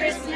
Christmas.